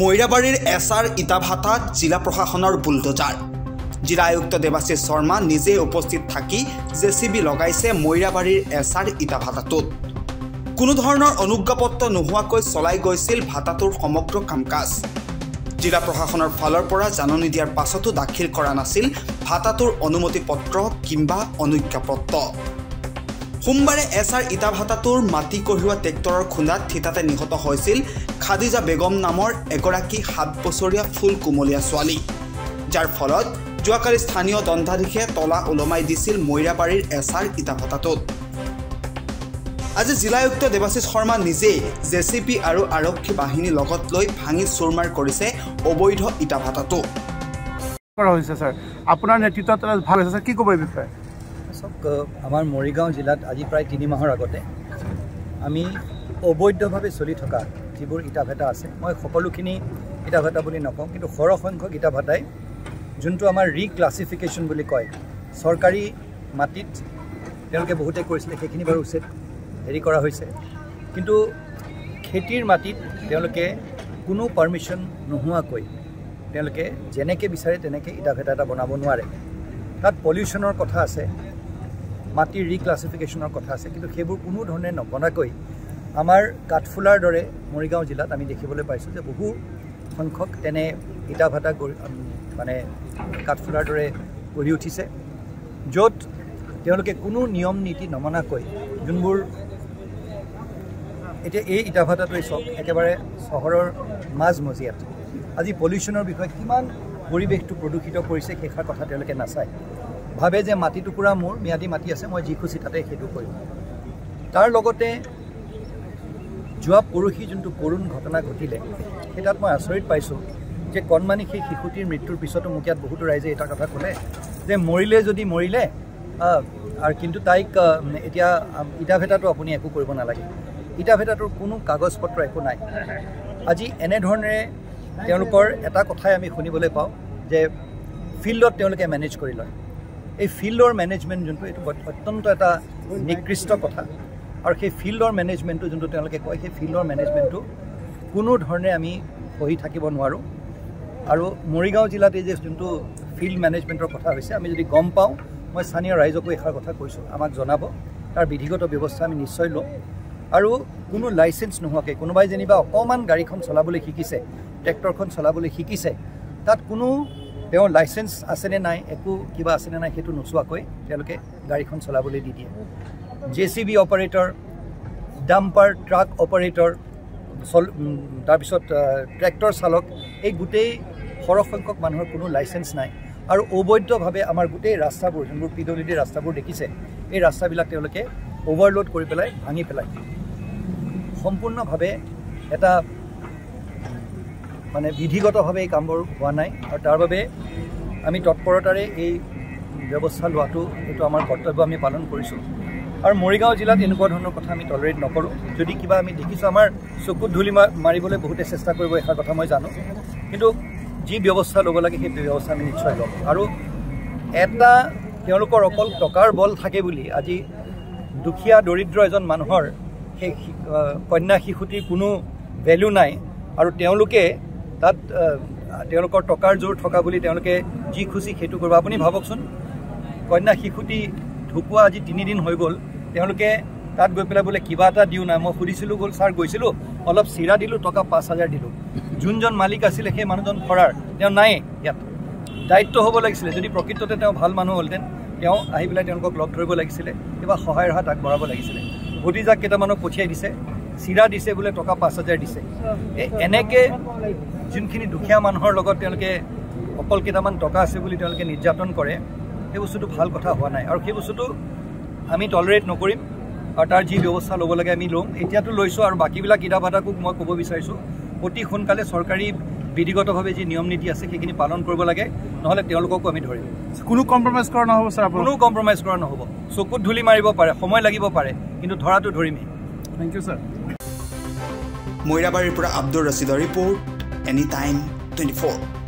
মৈৰাবাৰীৰ S R ইটাভাটাত জিলা প্ৰশাসনৰ bulldozer. জিলা আয়ুক্ত দেৱাশীষ শৰ্মা নিজে উপস্থিত থাকি জে চি বি লগাইছে মৈৰাবাৰীৰ এছ আৰ ইটাভাটাটোত। কোনো ধৰণৰ অনুজ্ঞাপত্ৰ নোহোৱাকৈ চলাই গৈছিল ভাটাটোৰ সমগ্ৰ কাম কাজ জিলা প্ৰশাসনৰ ফালৰ পৰা জাননী দিয়াৰ পাছতো দাখিল কৰা নাছিল ভাটাটোৰ অনুমতি পত্ৰ কিম্বা অনুজ্ঞাপত্ৰ। সোমবাৰে এছ আৰ ইটা ভাটাটোৰ মাটি কঢ়িওৱা ট্ৰেক্টৰৰ খুন্দাত থিতাতে নিহত হৈছিল খাদিজা বেগম নামৰ এগৰাকী সাত বছৰীয়া ফুল কোমলীয়া ছোৱালী। যাৰ ফলত যোৱাকালি স্থানীয় দণ্ডাধীশে তলা ওলমাই দিছিল মৈৰাবাৰীৰ এছ আৰ ইটা ভাটাটোত আজি জিলা আয়ুক্ত দেৱাশীষ শৰ্মা নিজেই জে চি পি আৰু আৰক্ষী বাহিনী লগত লৈ ভাঙি চুৰমাৰ কৰিছে অবৈধ ইটা ভাটাটো কৰা হৈছে ছাৰ। আপোনাৰ নেতৃত্বত ভাল হৈছে ছাৰ। কি ক'ব এই বিষয়ে? চাওক আমাৰ মৰিগাঁও জিলাত আজি প্ৰায় তিনি মাহৰ আগতে আমি অবৈধভাৱে চলি থকা যিবোৰ ইটা ভাটা আছে মই সকলোখিনি ইটা ভাটা বুলি নকওঁ কিন্তু সৰহসংখ্যক ইটা ভাটাই যোনটো আমাৰ ৰিক্লাছিফিকেশ্যন বুলি কয় চৰকাৰী মাটিত তেওঁলোকে বহুতে কৰিছিলে সেইখিনি বাৰু উচিত হেৰি কৰা হৈছে। কিন্তু খেতিৰ মাটিত তেওঁলোকে কোনো পাৰ্মিশ্যন নোহোৱাকৈ তেওঁলোকে যেনেকৈ বিচাৰে তেনেকৈ ইটা ভেটা এটা বনাব নোৱাৰে। তাত পলিউশ্যনৰ কথা আছে মাটিৰ ৰিক্লাছিফিকেশ্যনৰ কথা আছে কিন্তু সেইবোৰ কোনো ধৰণে নবনাকৈ আমাৰ কাঠফুলাৰ দৰে মৰিগাঁও জিলাত আমি দেখিবলৈ পাইছোঁ যে বহু সংখ্যক তেনে ইটা ভাটা মানে কাঠফুলাৰ দৰে গঢ়ি উঠিছে য'ত তেওঁলোকে কোনো নিয়ম নীতি নমনাকৈ যোনবোৰ এতিয়া এই ইটা ভাটাটোৱে চাওক একেবাৰে চহৰৰ মাজমজিয়াত আজি পলিউশ্যনৰ বিষয়ে কিমান পৰিৱেশটো প্ৰদূষিত কৰিছে সেইষাৰ কথা তেওঁলোকে নাচায়। ভাবে যে মাটি টুকুৰা মোৰ ম্যাদী মাটি আছে মই যি খুচি তাতে সেইটো কৰিম। তাৰ লগতে যোৱা পৰহি যোনটো কৰুণ ঘটনা ঘটিলে সেই তাত মই আচৰিত পাইছোঁ যে কণমানি সেই শিশুটিৰ মৃত্যুৰ পিছতো মোক ইয়াত বহুতো ৰাইজে এটা কথা ক'লে যে মৰিলে যদি মৰিলে আৰু কিন্তু তাইক এতিয়া ইটা ভেটাটো আপুনি একো কৰিব নালাগে। ইটা ভেটাটোৰ কোনো কাগজ পত্ৰ একো নাই। আজি এনেধৰণেৰে তেওঁলোকৰ এটা কথাই আমি শুনিবলৈ পাওঁ যে ফিল্ডত তেওঁলোকে মেনেজ কৰি লয়। এই ফিল্ডৰ মেনেজমেণ্ট যোনটো এইটো অত্যন্ত এটা নিকৃষ্ট কথা। আৰু সেই ফিল্ডৰ মেনেজমেণ্টটো যোনটো তেওঁলোকে কয় সেই ফিল্ডৰ মেনেজমেণ্টটো কোনো ধৰণে আমি সহি থাকিব নোৱাৰোঁ। আৰু মৰিগাঁও জিলাত যে যোনটো ফিল্ড মেনেজমেণ্টৰ কথা হৈছে আমি যদি গম পাওঁ মই স্থানীয় ৰাইজকো এষাৰ কথা কৈছোঁ আমাক জনাব। তাৰ বিধিগত ব্যৱস্থা আমি নিশ্চয় ল'ম আৰু কোনো লাইচেঞ্চ নোহোৱাকৈ কোনোবাই যেনিবা অকণমান গাড়ীখন চলাবলৈ শিকিছে ট্ৰেক্টৰখন চলাবলৈ শিকিছে তাত কোনো তেওঁ লাইচেঞ্চ আছেনে নাই একো কিবা আছেনে নাই সেইটো নোচোৱাকৈ তেওঁলোকে গাড়ীখন চলাবলৈ দি দিয়ে। J C B operator dumper truck operator চল তাৰপিছত ট্ৰেক্টৰ চালক এই গোটেই সৰহসংখ্যক মানুহৰ কোনো লাইচেঞ্চ নাই। আৰু অবৈধভাৱে আমাৰ গোটেই ৰাস্তাবোৰ যোনবোৰ পি ডব্লিউ ডি ৰাস্তাবোৰ দেখিছে এই ৰাস্তাবিলাক তেওঁলোকে অভাৰলোড কৰি পেলাই ভাঙি পেলায়। সম্পূৰ্ণভাৱে এটা মানে বিধিগতভাৱে এই কামবোৰ হোৱা নাই। আৰু তাৰ বাবে আমি তৎপৰতাৰে এই ব্যৱস্থা লোৱাটো এইটো আমাৰ কৰ্তব্য আমি পালন কৰিছোঁ। আৰু মৰিগাঁও জিলাত এনেকুৱা ধৰণৰ কথা আমি টলাৰেট নকৰোঁ। যদি কিবা আমি দেখিছোঁ আমাৰ চকুত ধূলি মাৰিবলৈ বহুতে চেষ্টা কৰিব এষাৰ কথা মই জানো। কিন্তু যি ব্যৱস্থা ল'ব লাগে সেই ব্যৱস্থা আমি নিশ্চয় ল'ম। আৰু এটা তেওঁলোকৰ অকল টকাৰ বল থাকে বুলি আজি দুখীয়া দৰিদ্ৰ এজন মানুহৰ সেই কন্যা শিশুটিৰ কোনো ভেলু নাই। আৰু তেওঁলোকে তাত তেওঁলোকৰ টকাৰ জোৰ থকা বুলি তেওঁলোকে যি খুচি সেইটো কৰিব। আপুনি ভাবকচোন কন্যা শিশুটি ঢুকুৱা আজি তিনিদিন হৈ গ'ল তেওঁলোকে তাত গৈ পেলাই বোলে কিবা এটা দিওঁ নাই মই সুধিছিলোঁ গ'ল ছাৰ গৈছিলোঁ অলপ চিৰা দিলোঁ টকা পাঁচ হাজাৰ দিলোঁ। যোনজন মালিক আছিলে সেই মানুহজন ফৰাৰ তেওঁ নাই ইয়াত। দায়িত্ব হ'ব লাগিছিলে যদি প্ৰকৃততে তেওঁ ভাল মানুহ হ'লহেঁতেন তেওঁ আহি পেলাই তেওঁলোকক লগ ধৰিব লাগিছিলে কিবা সহায়ৰ হাত আগবঢ়াব লাগিছিলে। ভতিজাক কেইটামানক পঠিয়াই দিছে চিৰা দিছে বোলে টকা পাঁচ হাজাৰ দিছে। এই এনেকৈ যোনখিনি দুখীয়া মানুহৰ লগত তেওঁলোকে অকল কেইটামান টকা আছে বুলি তেওঁলোকে নিৰ্যাতন কৰে সেই বস্তুটো ভাল কথা হোৱা নাই। আৰু সেই বস্তুটো আমি টলাৰেট নকৰিম আৰু তাৰ যি ব্যৱস্থা ল'ব লাগে আমি ল'ম। এতিয়াতো লৈছোঁ আৰু বাকীবিলাক ইটা ভাটাকো মই ক'ব বিচাৰিছোঁ। অতি সোনকালে চৰকাৰী বিধিগতভাৱে যি নিয়ম নীতি আছে সেইখিনি পালন কৰিব লাগে নহ'লে তেওঁলোককো আমি ধৰিম। কোনো কম্প্ৰমাইজ কৰা নহ'ব ছাৰ কোনো কম্প্ৰমাইজ কৰা নহ'ব। চকুত ধূলি মাৰিব পাৰে সময় লাগিব পাৰে কিন্তু ধৰাটো ধৰিমেই। থেংক ইউ ছাৰ মৈৰাবাৰীৰ পৰা আব্দুল ৰচিদৰ ৰিপৰ্ট। anytime 24.